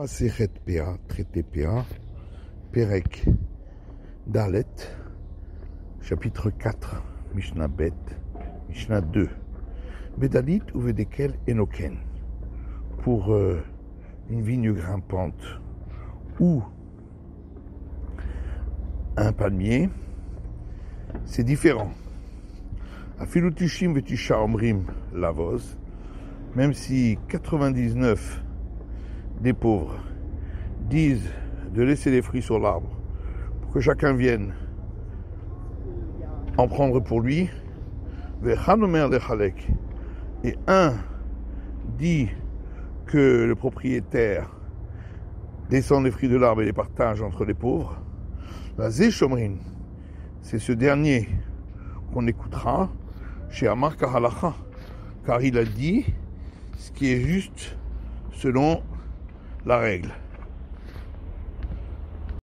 Maseret PA, traité PA, Perek, Dalet, chapitre 4, Mishnah Bet, Mishnah 2. Bedalit ou Vedekel Enoken? Pour euh, une vigne grimpante ou un palmier, c'est différent. Afilutishim vetisha omrim lavos, même si 99 des pauvres disent de laisser les fruits sur l'arbre pour que chacun vienne en prendre pour lui, et un dit que le propriétaire descend les fruits de l'arbre et les partage entre les pauvres, la Zeshomrin, c'est ce dernier qu'on écoutera chez Amar Kahalacha, car il a dit ce qui est juste selon la règle.